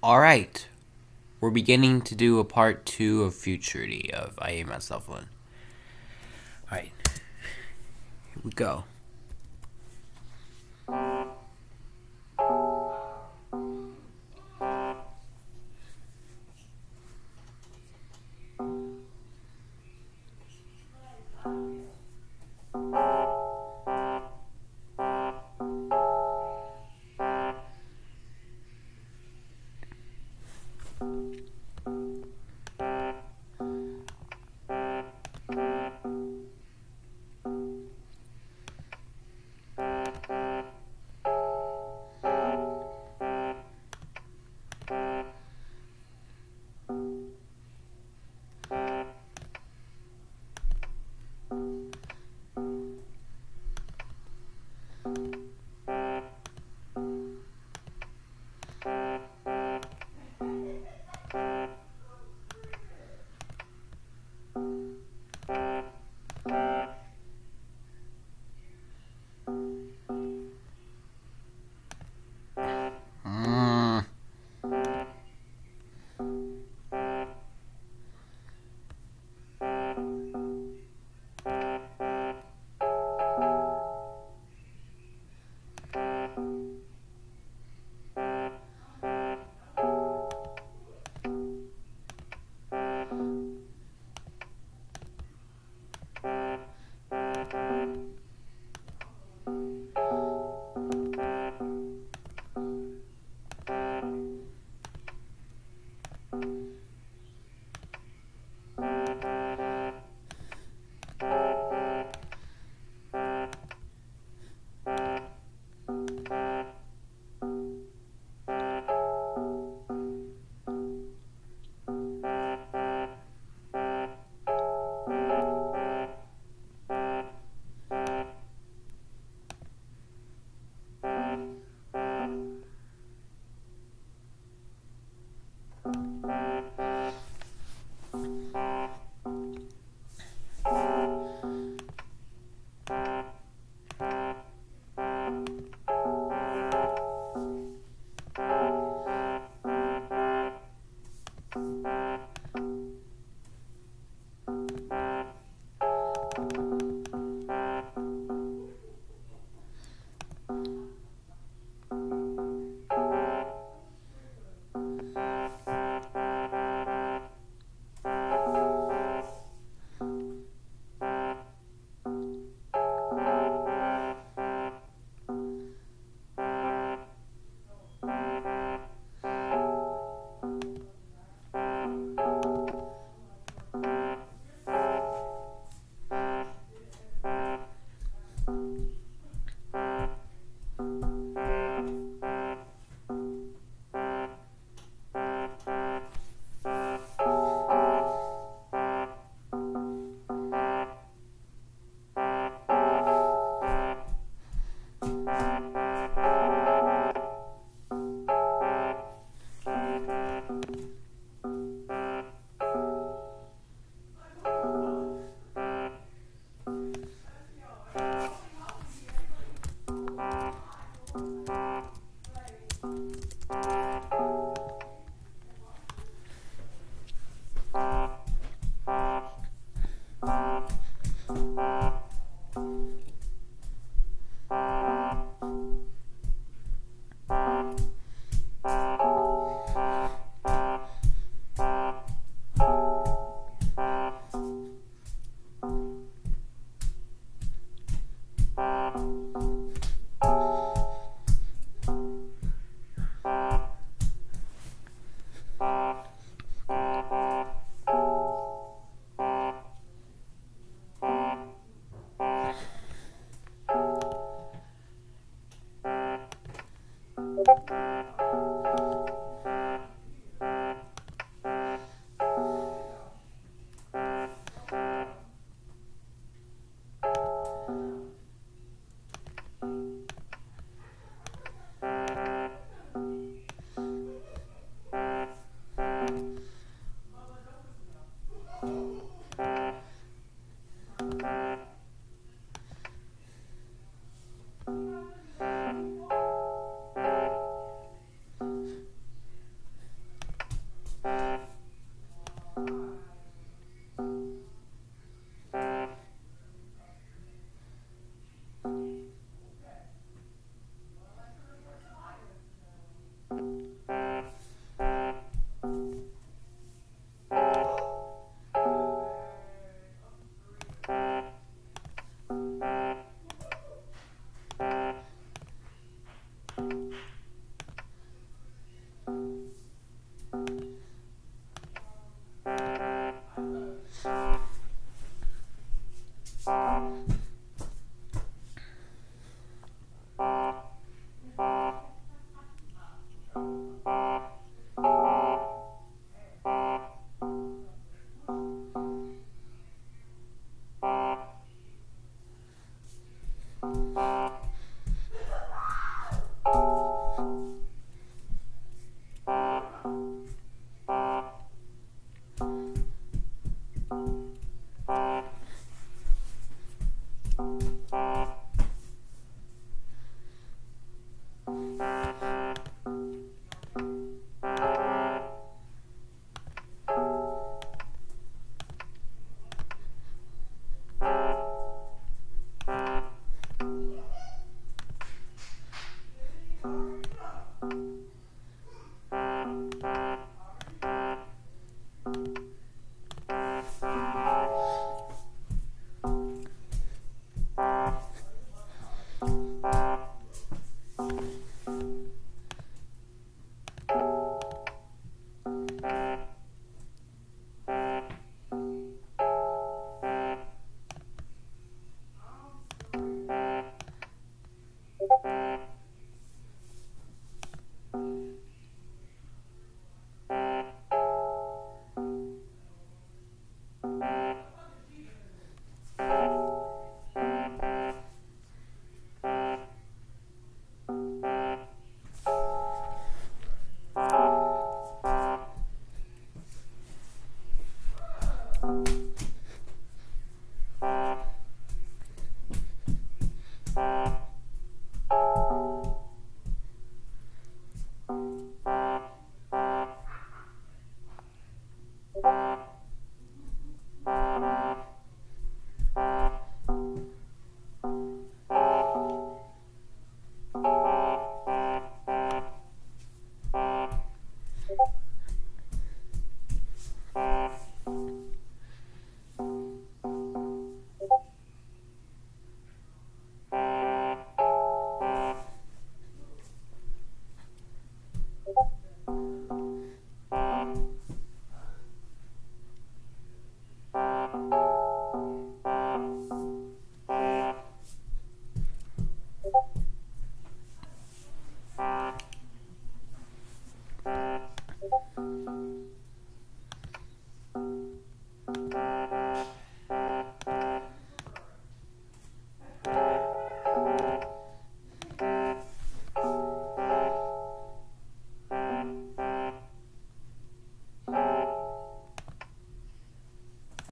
All right, we're beginning to do a part two of Futurity of I Am Myself One. All right, here we go. Mm.